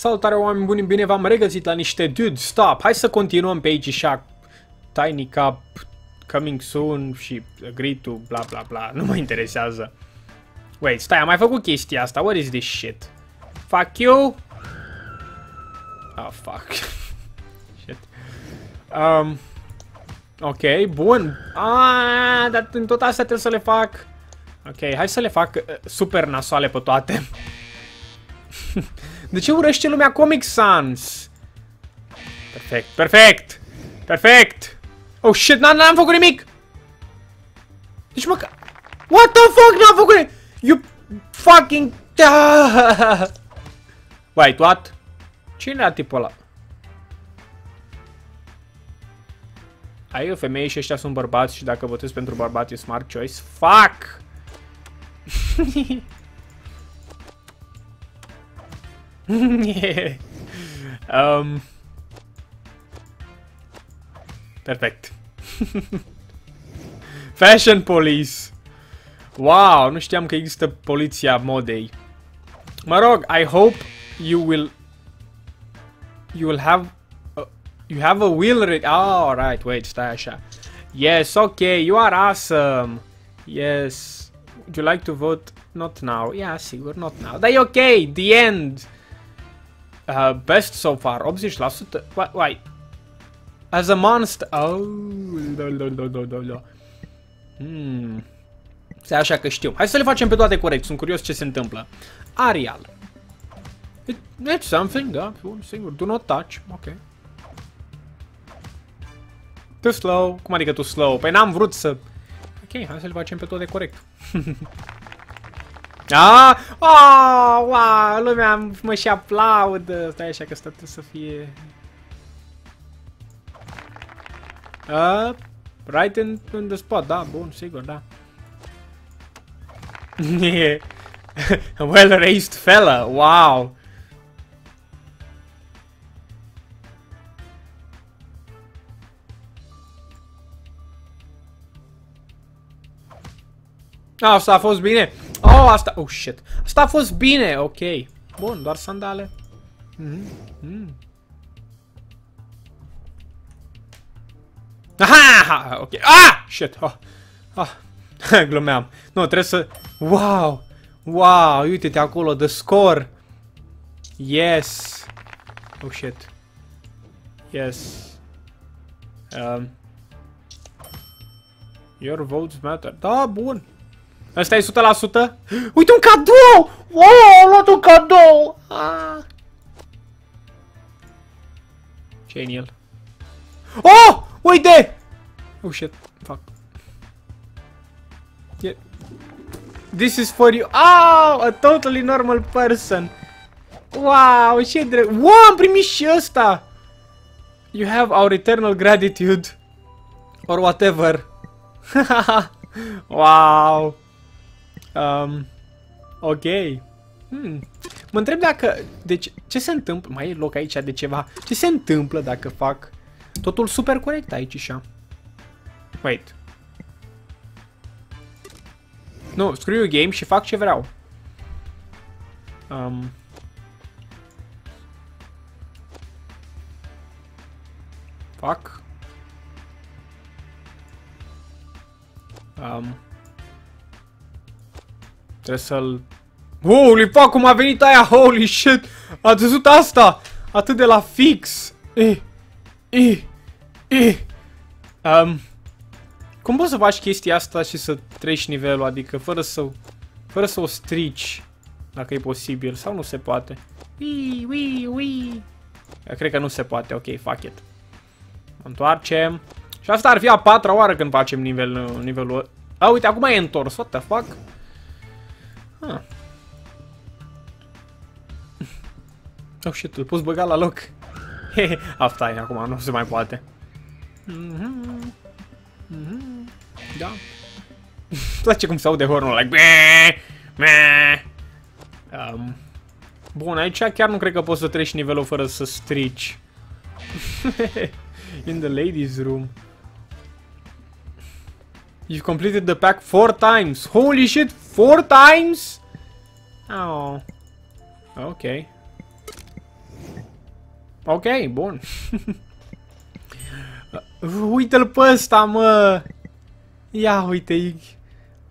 Salutare oameni buni, bine v-am regăsit la niște Dude Stop. Hai să continuăm pe aici și Tiny Cup, Coming Soon și Agree to bla bla bla. Nu mă interesează. Wait, stai, am mai făcut chestia asta. What is this shit? Fuck you. Oh, fuck. shit. Um, ok, bun. Ah, dar în tot asta trebuie să le fac. Ok, hai să le fac uh, super nasoale pe toate. De ce urăște lumea Comic Sans? Perfect, perfect! Perfect! Oh shit, n-am făcut nimic! Deci mă... What the fuck, n-am făcut nimic! You fucking... Wait, what? Cine era tipul ăla? Ai o femeie și ăștia sunt bărbați și dacă votezi pentru bărbat e smart choice. Fuck! um, perfect. Fashion Police. Wow, nu știam că există poliția modei. Mă rog, I hope you will you will have uh, you have a will ready. Oh, wait, stai așa. Yes, okay, you are awesome. Yes. Would you like to vote Not now. Yeah, sigur, not now. Dar e ok, the end. Uh, best so far, 80%. Why? why? As a monster. Oh. Hmm. Se așa că știu. Hai să le facem pe toate corect. Sunt curios ce se întâmplă. Arial. It, it's something, da. Singur. Do not touch. Ok. Too slow. Cum adică too slow? Păi n-am vrut să... Ok, hai să le facem pe toate corect. Ah! Oh, wow! Lumea mă și aplaudă. Stai așa că asta trebuie să fie... Uh, right in, in the spot, da, bun, sigur, da. well-raised fella, wow! Asta a fost bine. Oh, asta... Oh, shit. Asta a fost bine, ok. Bun, doar sandale. Mm -hmm. Aha! Ok. Ah! Shit. Oh. Ah. Glumeam. Nu, trebuie să... Wow! Wow! Uite-te acolo, the score! Yes! Oh, shit. Yes. Um. Your votes matter. Da, bun. Asta e 100%? Uite un cadou! Wow, am luat un cadou! Ah. ce în el? Oh! Uite! Oh shit, fuck. Yeah. This is for you. Oh, a totally normal person. Wow, ce drept. Wow, am primit și ăsta. You have our eternal gratitude. Or whatever. wow. Um, ok. Hmm. Mă întreb dacă... Deci, ce se întâmplă? Mai e loc aici de ceva. Ce se întâmplă dacă fac totul super corect aici așa? Wait. Nu, scriu game și fac ce vreau. Um. Fac. Um. Trebuie să-l... Holy fuck, cum a venit aia, holy shit! A văzut asta? Atât de la fix! Eh, eh, eh. Um, cum poți să faci chestia asta și să treci nivelul, adică fără să, fără să o strici, dacă e posibil, sau nu se poate? Ui, ui, ui. Cred că nu se poate, ok, fuck it. Întoarcem. Și asta ar fi a patra oară când facem nivel, nivelul... A, uite, acum e întors, what the fuck? Ah. Oh shit, îl poți băga la loc. Asta e, acum nu se mai poate. Mm -hmm. Mm -hmm. Da. place cum se aude hornul like um. Bun, aici chiar nu cred că poți să treci nivelul fără să strici. In the ladies room. You've completed the pack four times. Holy shit, four times? Oh. Okay. Ok, bun. Uite-l pe ăsta, mă! Ia uite,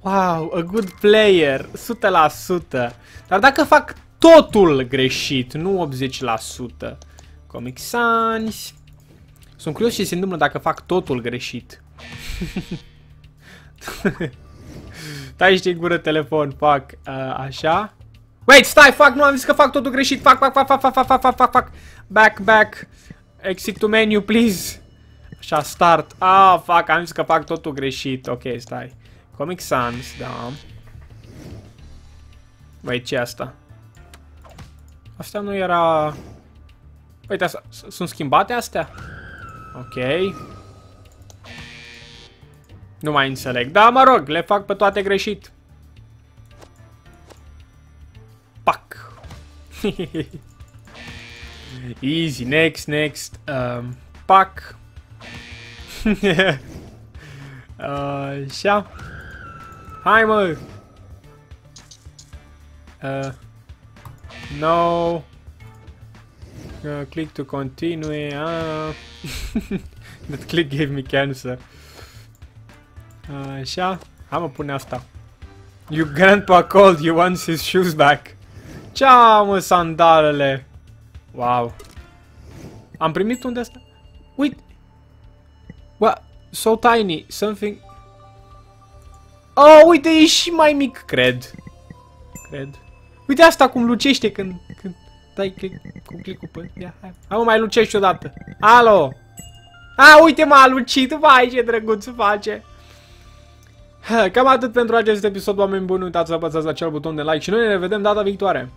wow, a good player, 100%. Dar dacă fac totul greșit, nu 80%. Comic Sans. Sunt curios ce se întâmplă dacă fac totul greșit. Stai și gură telefon, fac uh, așa. Wait, stai, fac, nu am zis că fac totul greșit. Fac, fac, fac, fac, fac, fac, fac, fac, fac, fac. Back, back. Exit to menu, please. Așa, start. Ah, fac, am zis că fac totul greșit. Ok, stai. Comic Sans, da. Wait, ce asta? Asta nu era... Uite, asta, sunt schimbate astea? Ok. Nu mai înțeleg. Da, mă rog, le fac pe toate greșit. Pac. Easy, next, next. Um, pac. Așa. Hai, mă! Uh, no. Uh, click to continue. Ah. That click gave me cancer. Așa. Hai mă, pune asta. You grandpa called, you wants his shoes back. Ce mă, sandalele. Wow. Am primit unde asta? Uite. What? So tiny. Something... Oh, uite, e și mai mic, cred. Cred. Uite asta cum lucește când, când dai click, cu click pe... Ia, hai. hai mă, mai lucești odată. Alo! A, uite m-a lucit, vai ce drăguț face. Cam atât pentru acest episod, oameni buni, uitați să apăsați acel buton de like și noi ne vedem data viitoare.